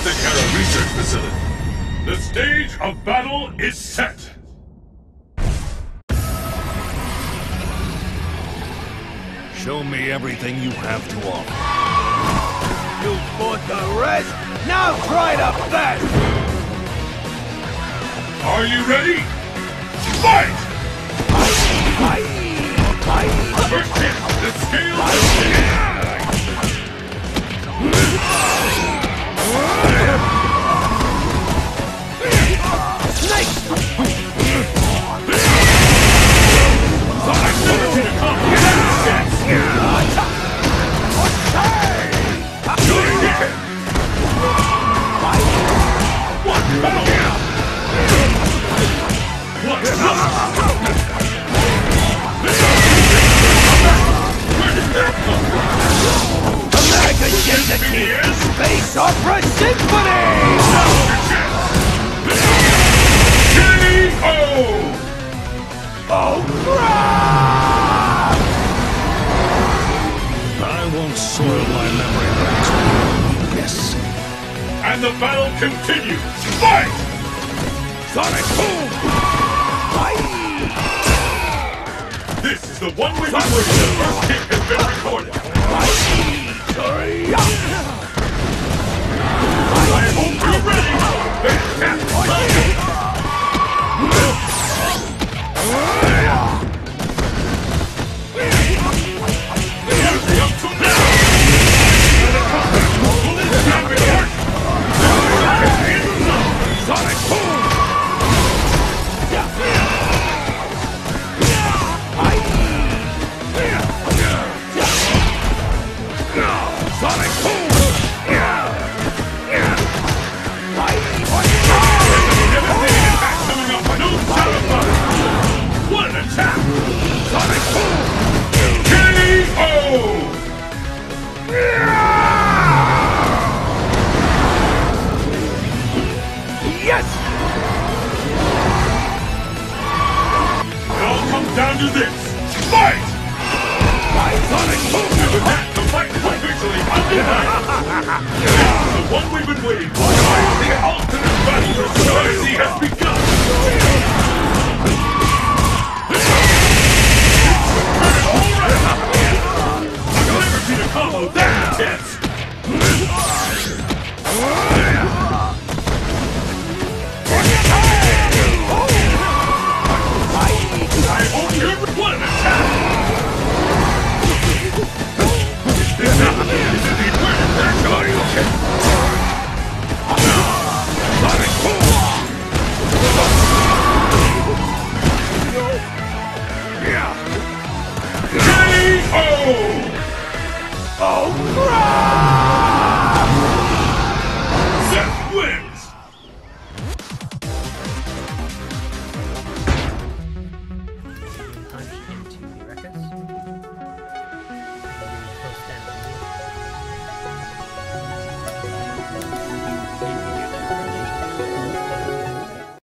facility. The stage of battle is set. Show me everything you have to offer. You fought the rest, now try the best! Are you ready? Fight! Space Opera Symphony! I won't my memory. Yes. And the battle continues. Fight! Sonic the one waiting. The first kick has been recorded. Yes! It all comes down to this. Fight! Sonic Boom! That, the fight is officially undeniable. This is the one we've been waiting for. The ultimate battle for supremacy has begun.